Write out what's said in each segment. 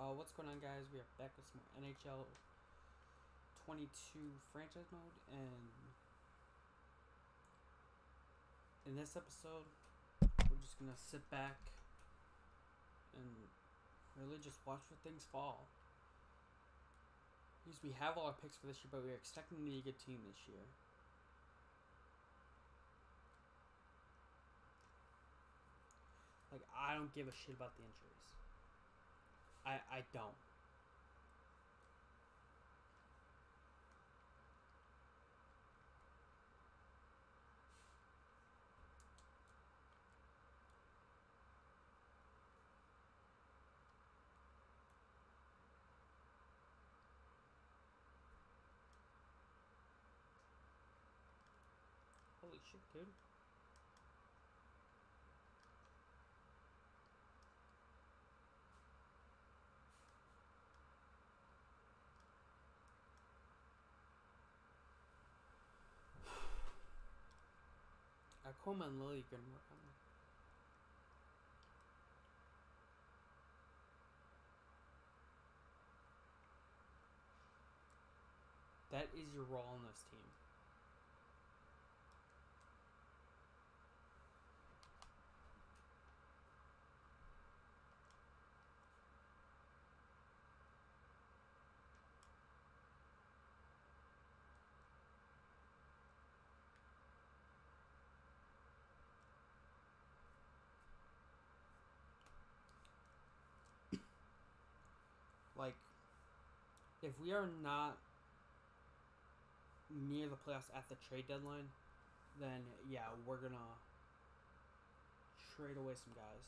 Uh, what's going on, guys? We are back with some more NHL 22 franchise mode, and in this episode, we're just gonna sit back and really just watch where things fall. Because we have all our picks for this year, but we're expecting to be a good team this year. Like, I don't give a shit about the injuries. I, I don't. Holy shit, dude. Akoma and Lily gonna work on that. That is your role on this team. Like, if we are not near the playoffs at the trade deadline, then yeah, we're gonna trade away some guys.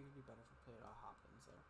Think it'd be better if we played uh, Hopkins there.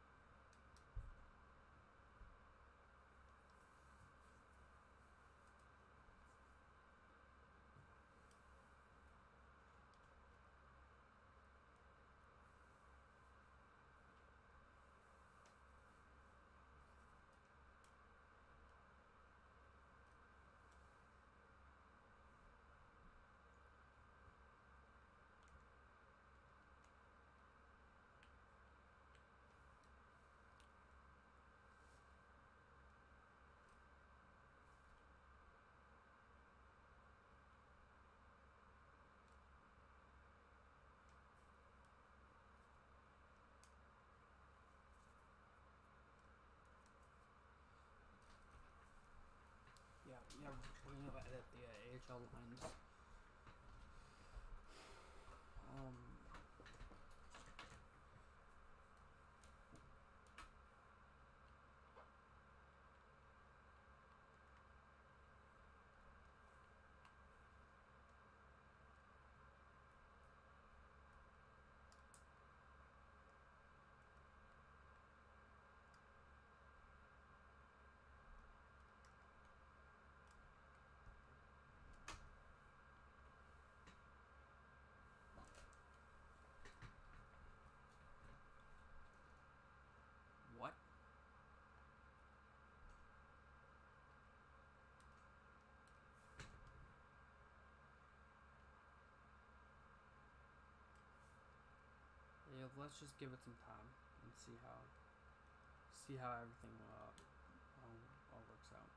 Yeah, yeah, we're gonna the uh, AHL lines. Um, what? Yeah, let's just give it some time and see how see how everything all, all works out.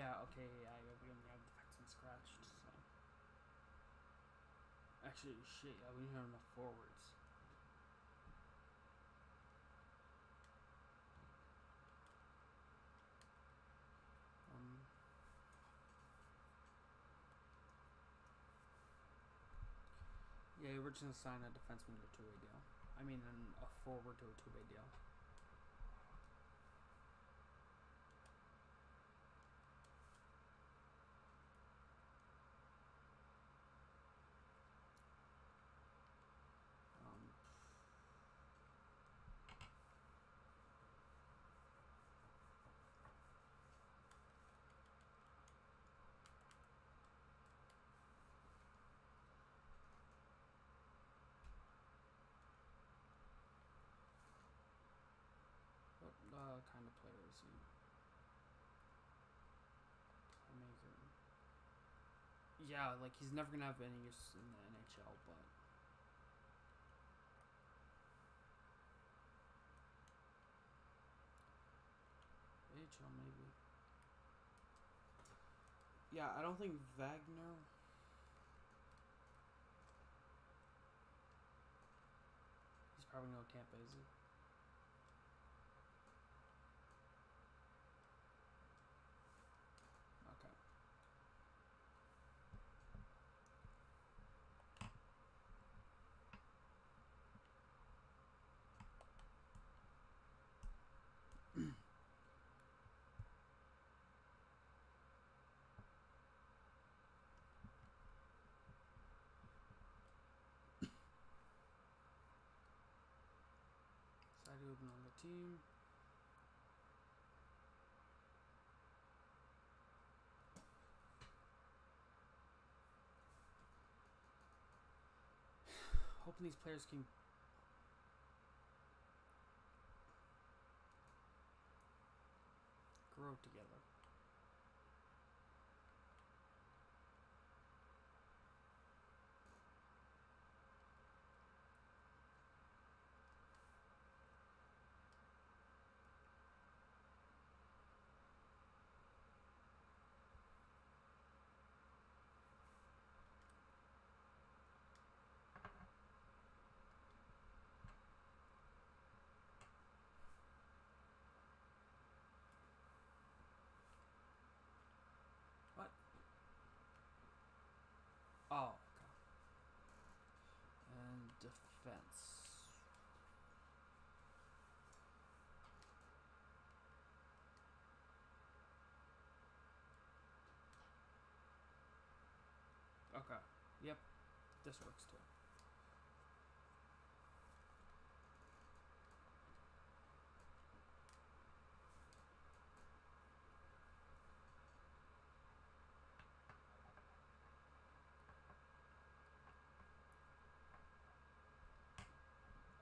Yeah, okay, yeah, we only have defense and scratched, so. Actually, shit, yeah, we don't have enough forwards. Um. Yeah, we're just gonna sign a defenseman to a two-way deal. I mean, an, a forward to a two-way deal. Um, what uh, Yeah, like he's never gonna have any use in the NHL, but AHL maybe. Yeah, I don't think Wagner. He's probably no Tampa, is he? Okay. On the team. Hoping these players can grow together. What? Oh, okay. And defense. Okay. Yep. This works too.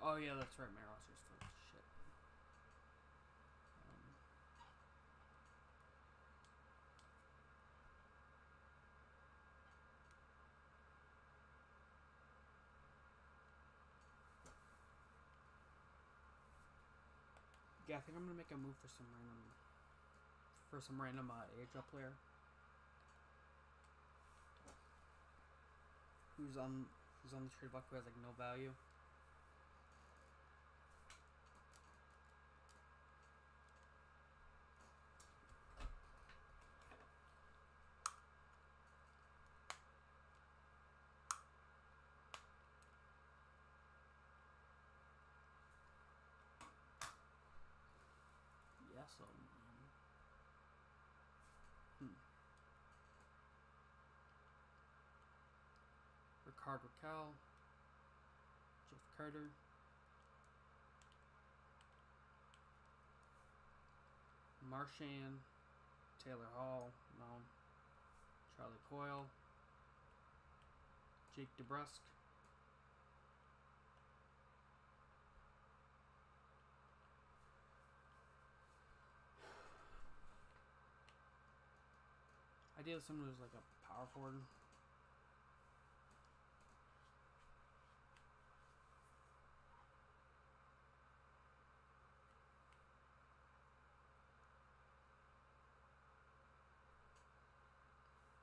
Oh yeah, that's right. My roster's full. Shit. Um, yeah, I think I'm gonna make a move for some random, for some random uh, AHL player who's on who's on the trade block who has like no value. Um, hmm. Rickard Rakell, Jeff Carter, Marchand, Taylor Hall, no, Charlie Coyle, Jake DeBrusk, Ideally, someone who's like a power forward.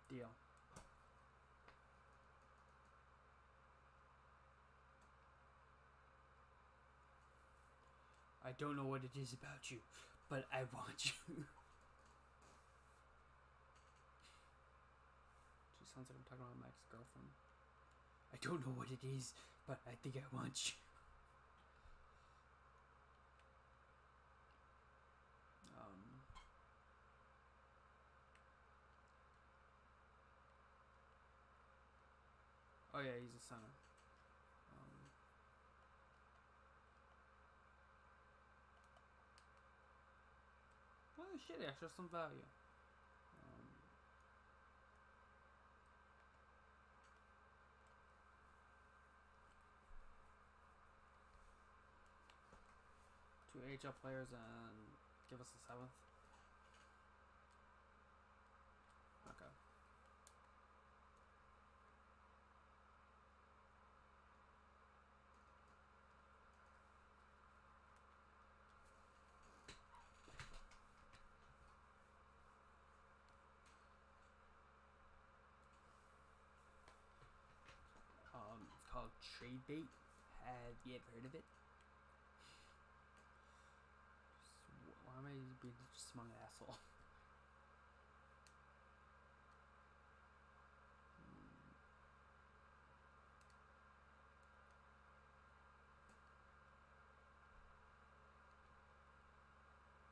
Deal. I don't know what it is about you, but I want you. sounds like I'm talking about my ex girlfriend. I don't know what it is, but I think I want you. Um, oh yeah, he's a center. Um, oh shit, extra some value. AHL players and give us the seventh. Okay. Um, it's called Trade Bait. Have you ever heard of it? Why being such a smug asshole?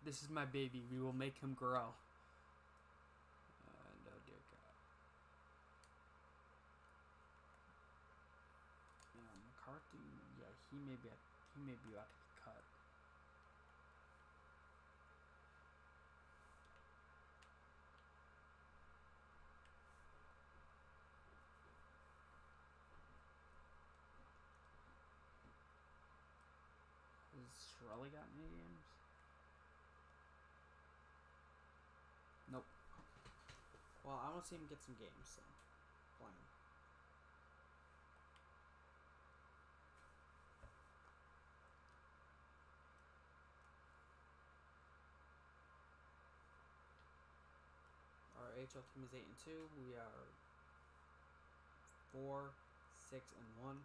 This is my baby. We will make him grow. Uh, no, dear God. Yeah, McCarthy. Yeah, he may be. He may be about to really got any games? Nope. Well, I want to see him get some games, so. Our HL team is 8 and 2. We are 4, 6 and 1.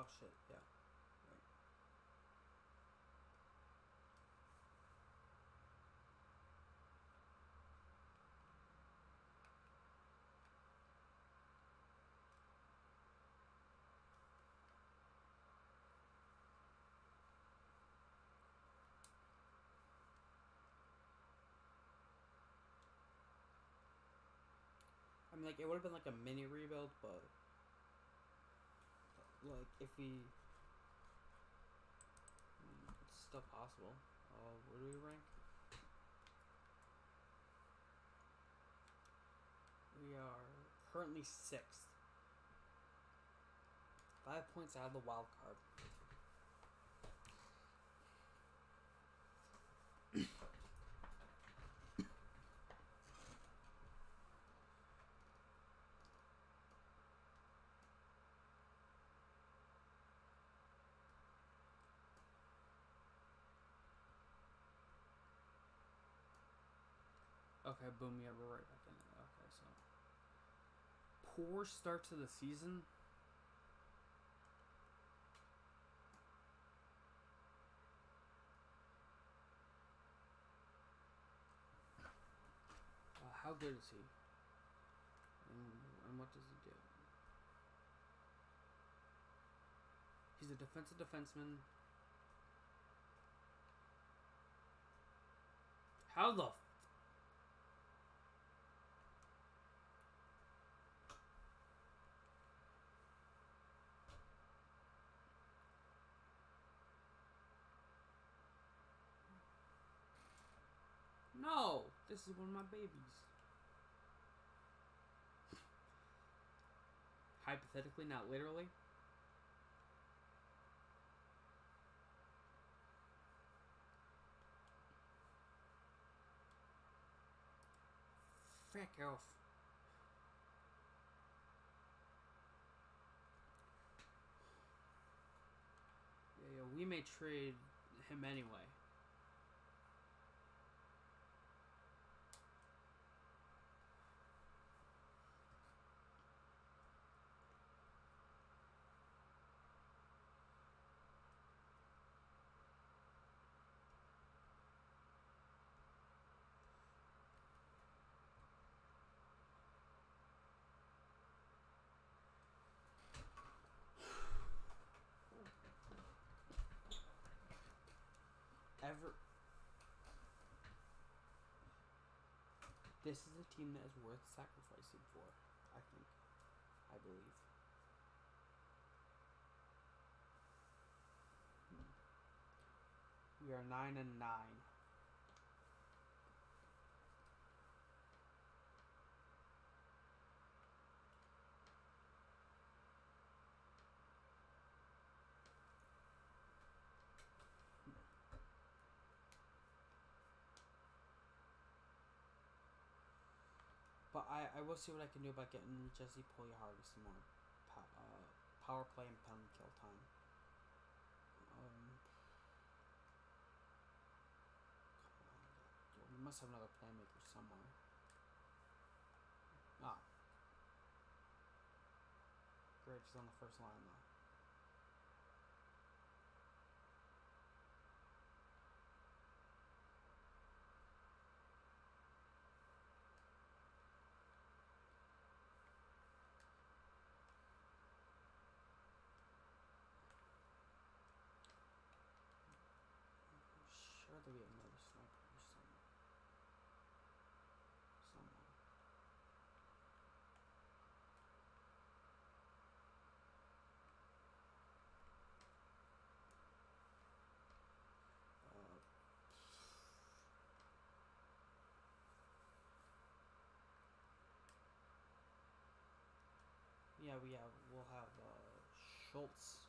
Oh shit! Yeah. I mean, like it would have been like a mini rebuild, but like if we, it's still possible. Uh, where do we rank? We are currently sixth. Five points out of the wild card. Okay, boom, yeah, we're right back in it. Okay, so. Poor start to the season. Uh, how good is he? And, and what does he do? He's a defensive defenseman. How the f- No, this is one of my babies. Hypothetically, not literally. Frick off. Yeah, yeah, we may trade him anyway. Ever. This is a team that is worth sacrificing for, I think. I believe. Hmm. We are 9 and 9. But I, I will see what I can do about getting Jesse Puljujärvi some more pow- uh, power play and penalty kill time. Um, we must have another playmaker somewhere. Ah. Great, he's on the first line though. Sure, there'll be another sniper here somewhere. Somewhere. Uh, yeah, we have. We'll have uh, Schultz.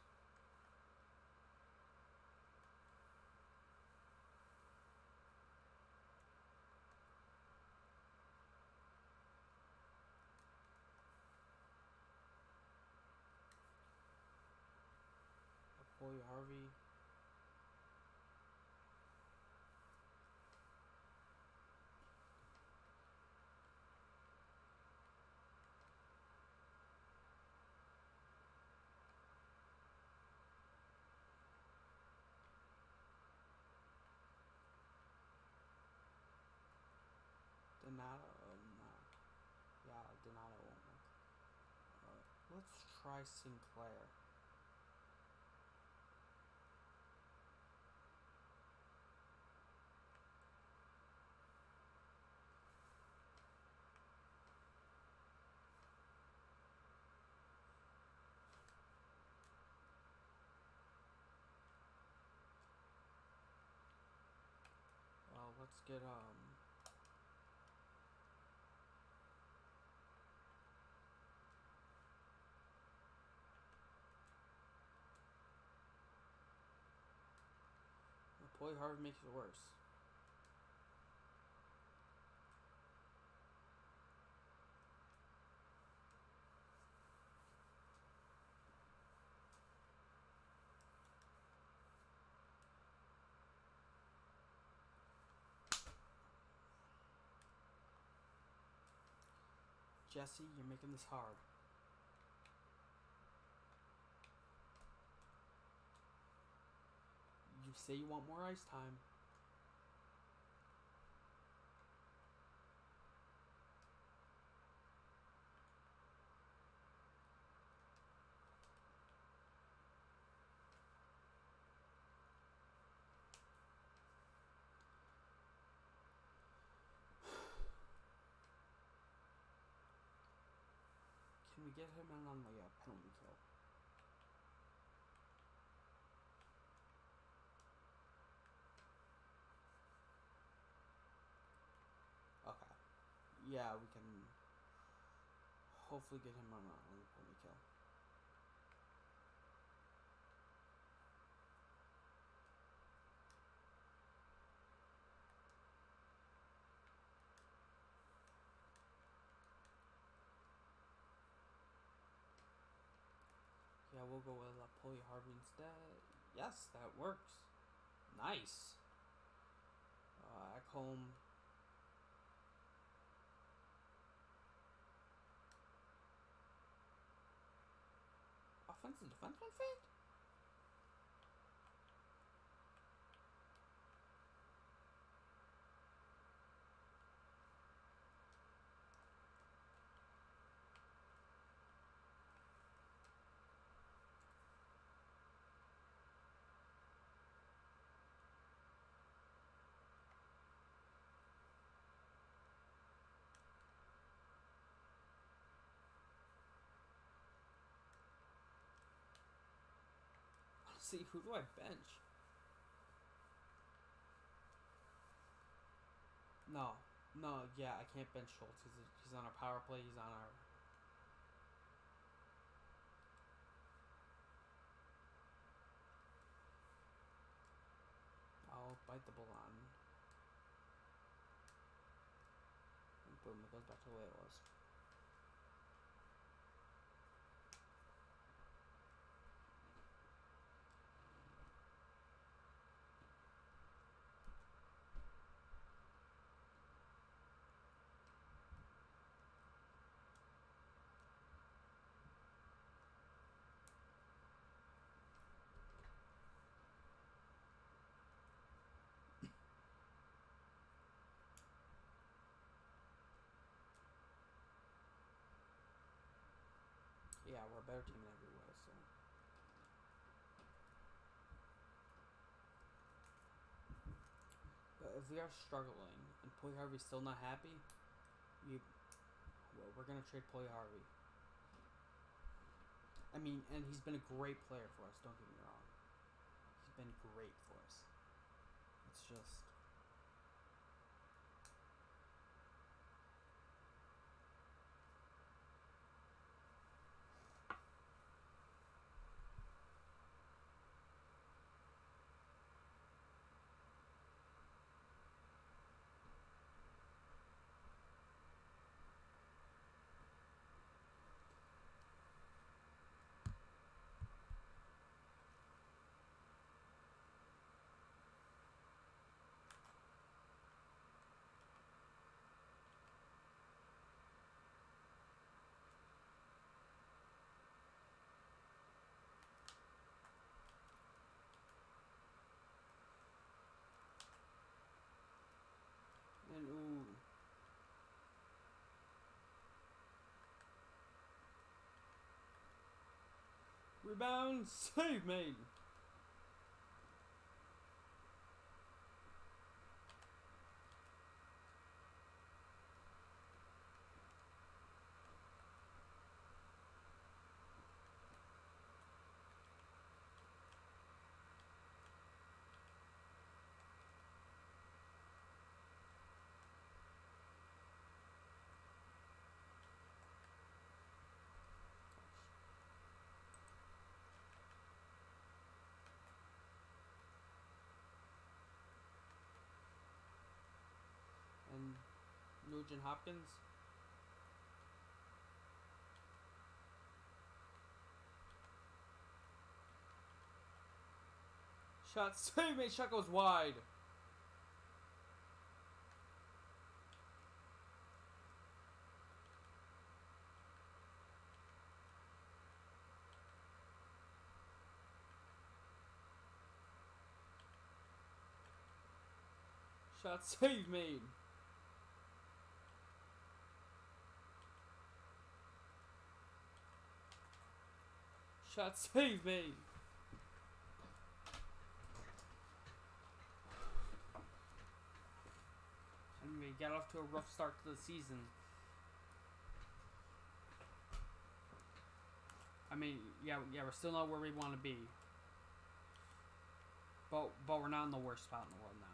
Boy Harvey. Donato, uh, no. Yeah, Donato won't work. Uh, let's try Sinclair. Uh, let's get um. Boy Harvey makes it worse. Jesse, you're making this hard. You say you want more ice time. Can we get him in on the uh, penalty kill? Okay. Yeah, we can hopefully get him on, the penalty kill. Yeah, we'll go with Puljujärvi instead. Yes, that works. Nice. Uh, Ekholm. Fandst du das Wandlungsfeld? See who do I bench? No, no, yeah, I can't bench Schultz. He's, a, he's on our power play. He's on our. I'll bite the bullet on. And boom, it goes back to the way it was. Yeah, we're a better team in every way, so. But if we are struggling and Puljujärvi's still not happy, you, well, we're gonna trade Puljujärvi. I mean, and he's been a great player for us. Don't get me wrong. He's been great for us. It's just. And ooh. Rebound, save made. Nugent Hopkins. Shot saved me. Shot goes wide. Shot saved made. Shot save made. And we got off to a rough start to the season. I mean, yeah, yeah, we're still not where we want to be. But but we're not in the worst spot in the world now.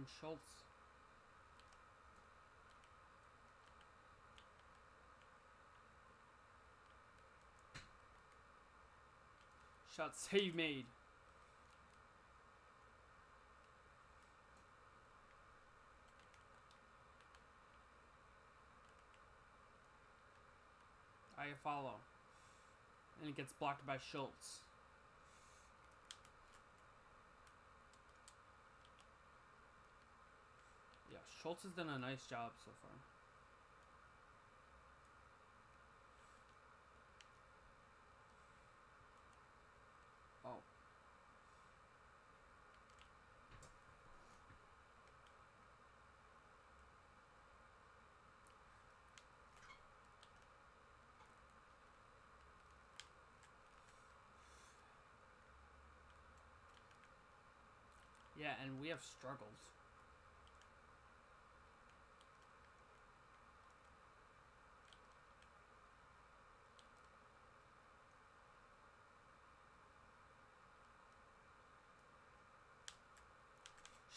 And Schultz. Shot save made. I follow. And it gets blocked by Schultz. Yeah, Schultz has done a nice job so far. Oh. Yeah, and we have struggles.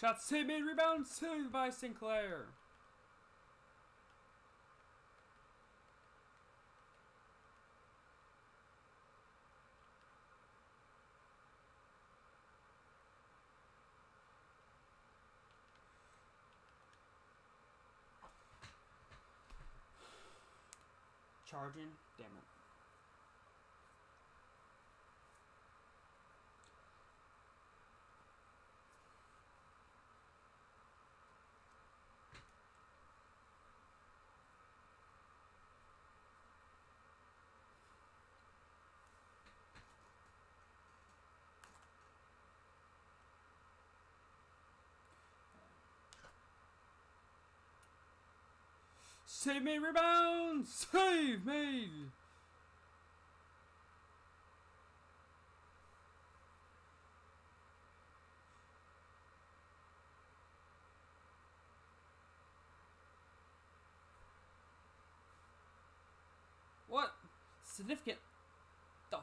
Shot saved, made rebound, saved by Sinclair. Charging, damn. Save me, rebound! Save me! What? Significant. The.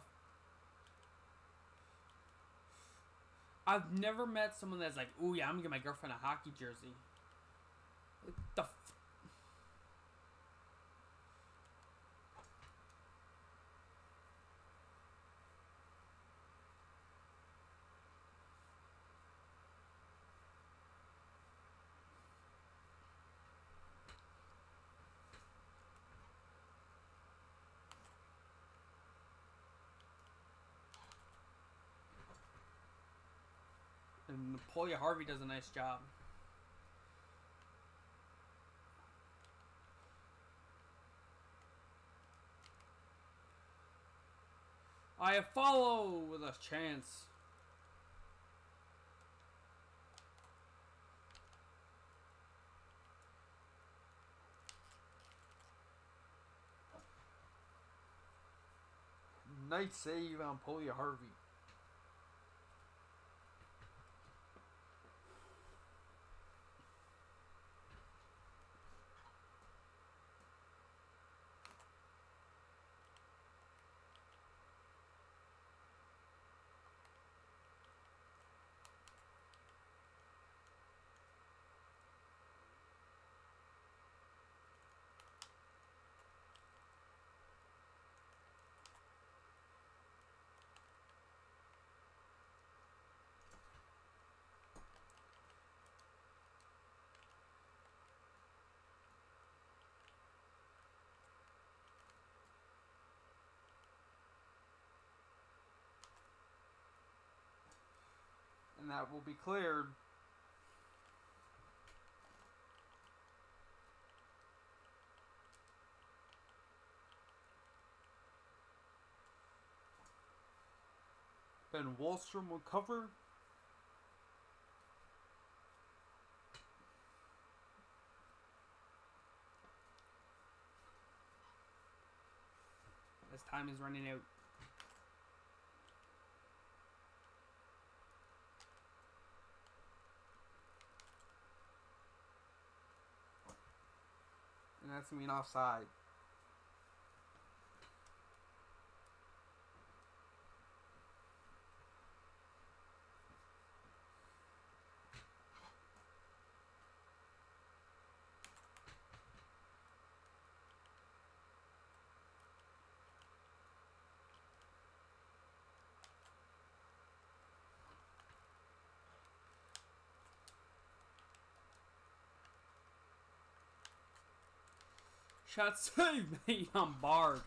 I've never met someone that's like, "Ooh yeah, I'm gonna get my girlfriend a hockey jersey." What the. F- Napoleon Harvey does a nice job. I have follow with a chance. Nice save on Polio Harvey. That will be cleared. Ben Wallstrom will cover. As time is running out. And that's mean offside. Save made on Bard.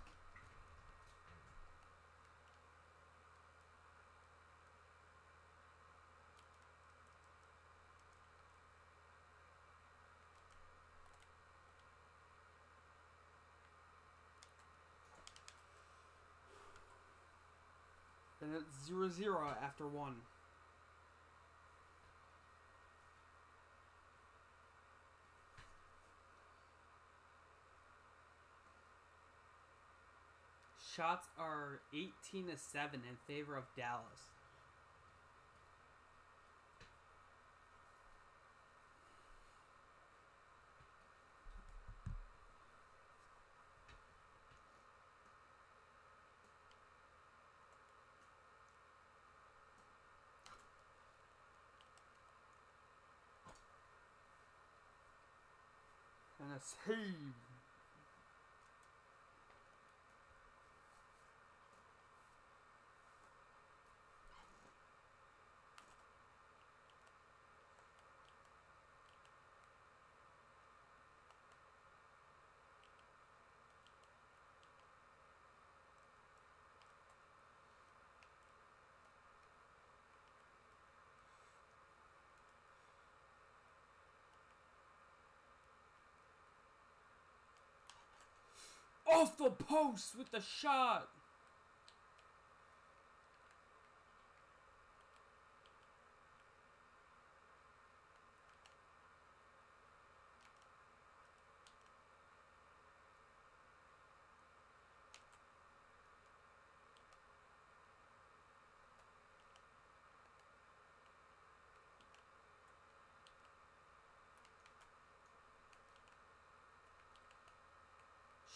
And it's 0 0 after one. Shots are 18 to 7 in favor of Dallas. And a save. Off the post with the shot.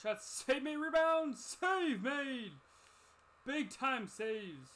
Shot save made rebound! Save made big time saves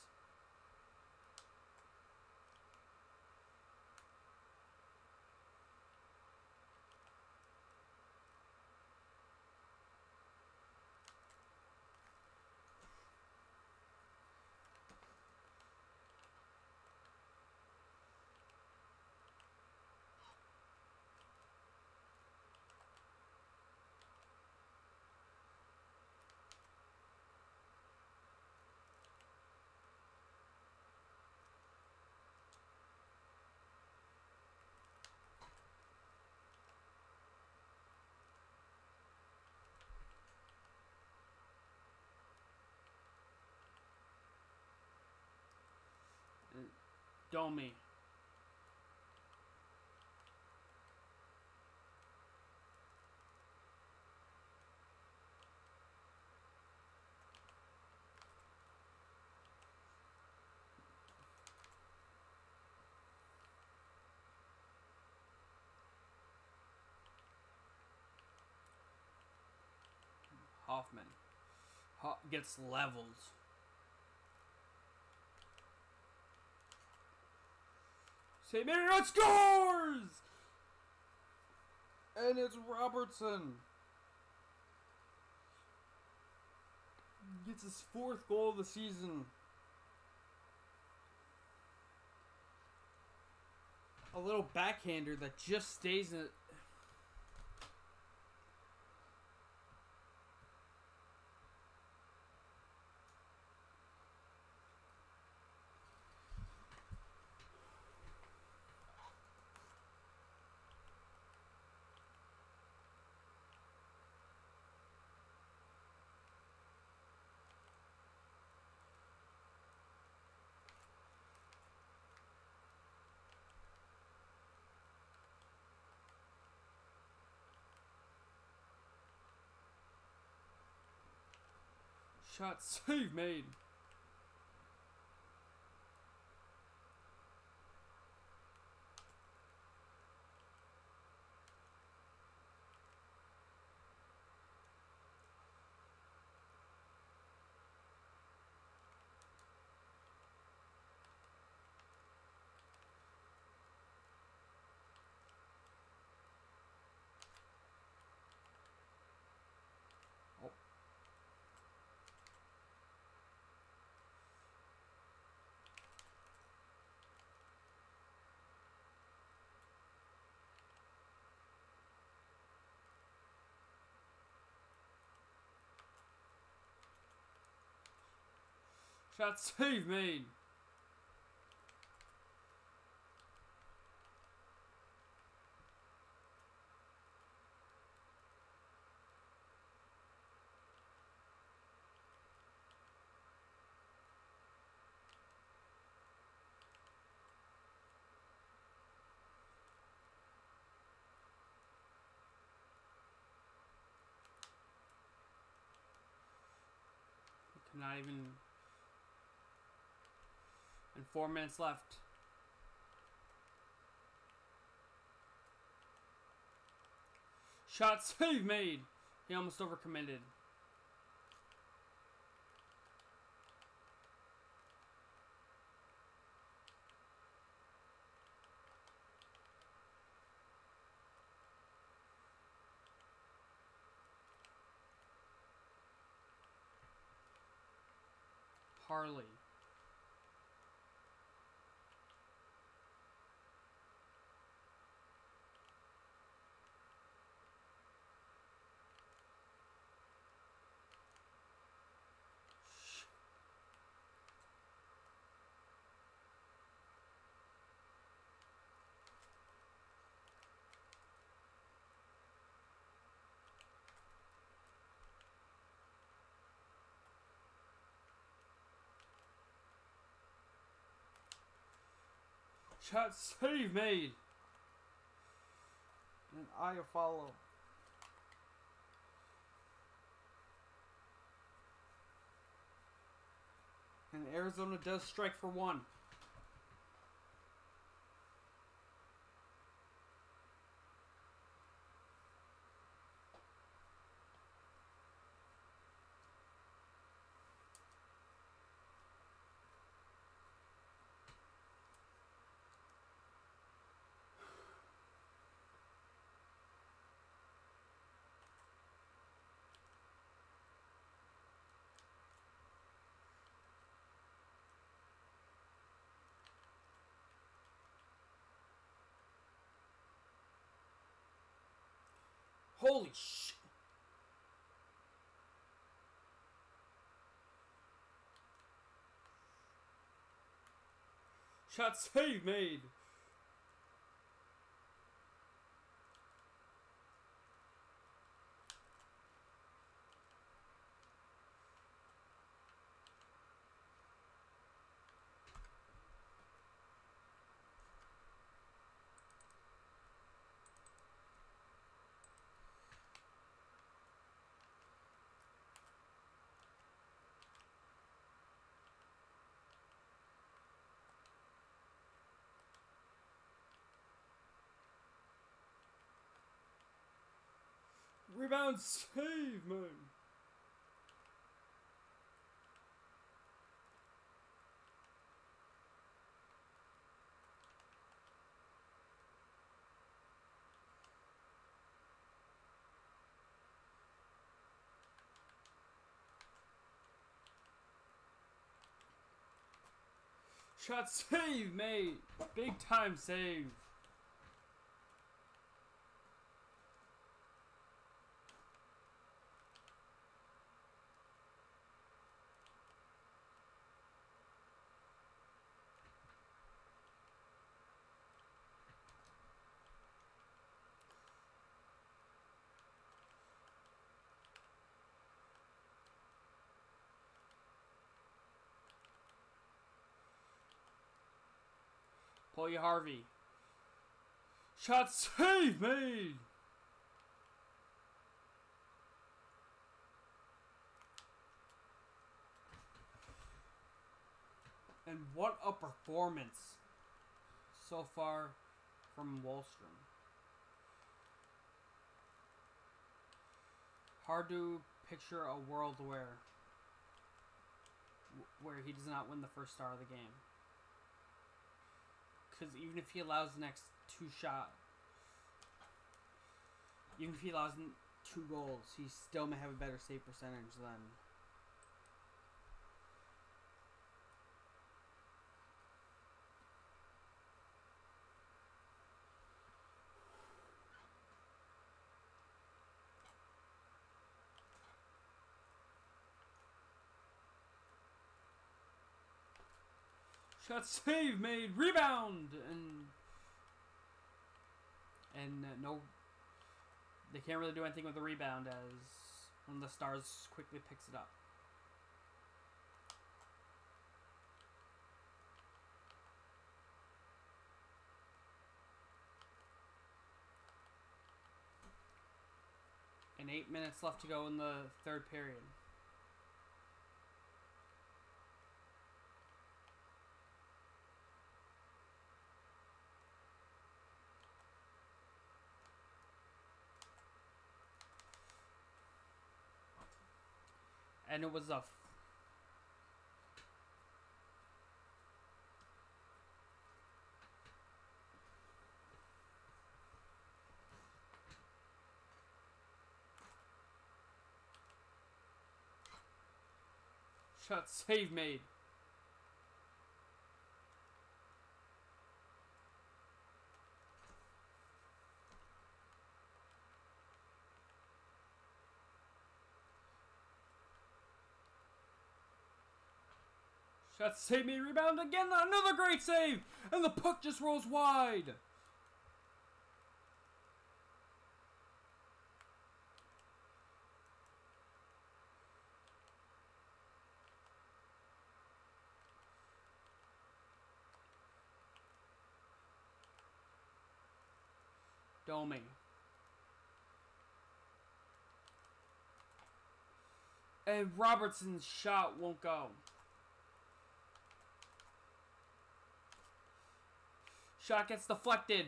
Domi Hoffman Ho- gets leveled. St. Scores! And it's Robertson. Gets his fourth goal of the season. A little backhander that just stays in. Shot save made. Shot save made. Cannot even and four minutes left. Shot save made. He almost overcommitted. Harley. Shot save made. And I follow. And Arizona does strike for one. Holy shit. Shot save made. Rebound save, man. Shot save, mate. Big time save. Paulie Harvey. Shot save me! And what a performance so far from Wallstrom. Hard to picture a world where where he does not win the first star of the game. Because even if he allows the next two shot, even if he allows two goals, he still may have a better save percentage than Shot save made rebound and and uh, no they can't really do anything with the rebound as one of the stars quickly picks it up. And eight minutes left to go in the third period. And it was a shot save made. Shot save me, rebound again, another great save! And the puck just rolls wide! Domi. And Robertson's shot won't go. Shot gets deflected.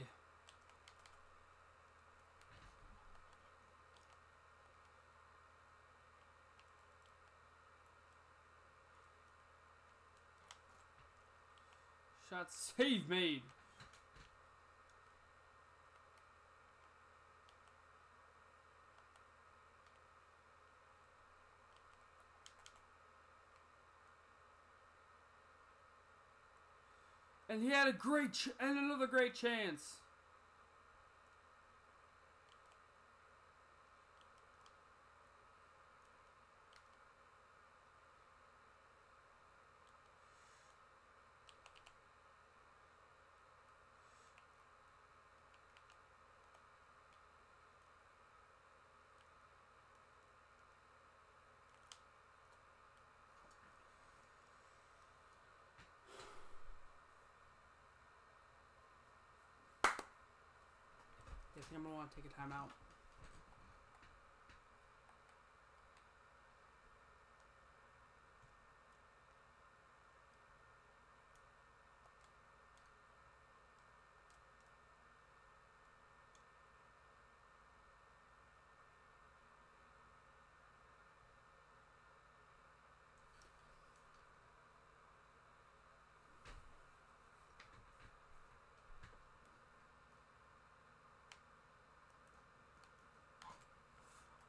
Shot save made. And he had a great and another great chance. I I'm gonna want to take a timeout.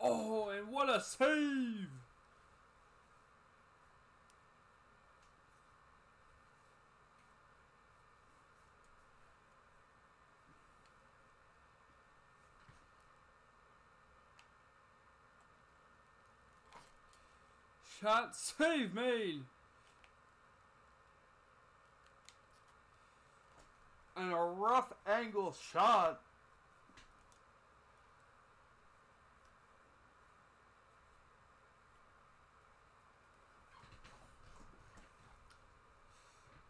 Oh, and what a save! Shot save made! And a rough angle shot.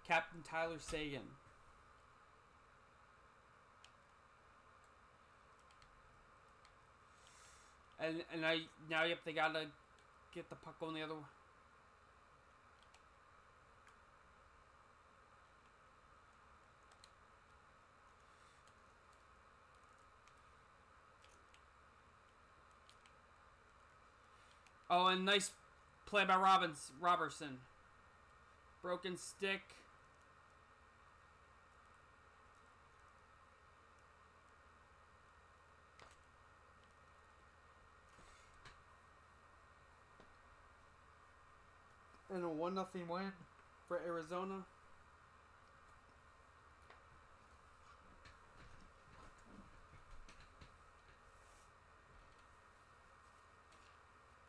Captain Tyler Seguin. And and I now yep they gotta get the puck on the other one. Oh, and nice play by Robbins Robertson. Broken stick. And a one nothing win for Arizona.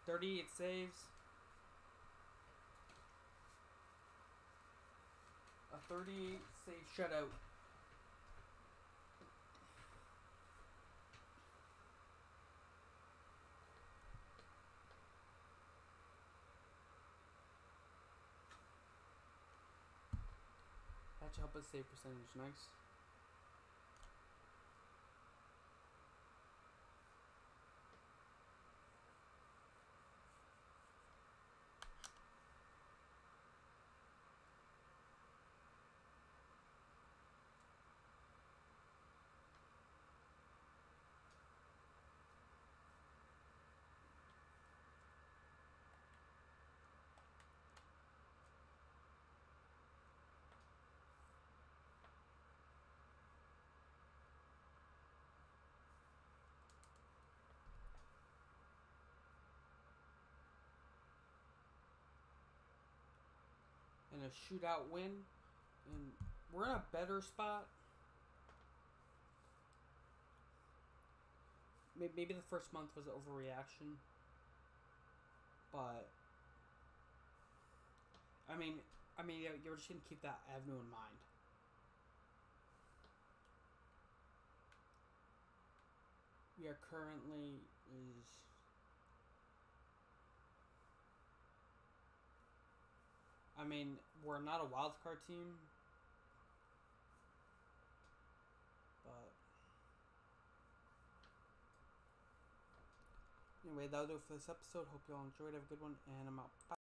Thirty-eight saves. A thirty-eight save shutout. That should help us save percentage. Nice. A shootout win. And we're in a better spot. Maybe the first month was overreaction. But I mean, I mean, you're just gonna keep that avenue in mind. We are currently is I mean, we're not a wild card team. But anyway, that'll do it for this episode. Hope you all enjoyed. Have a good one, and I'm out. Bye.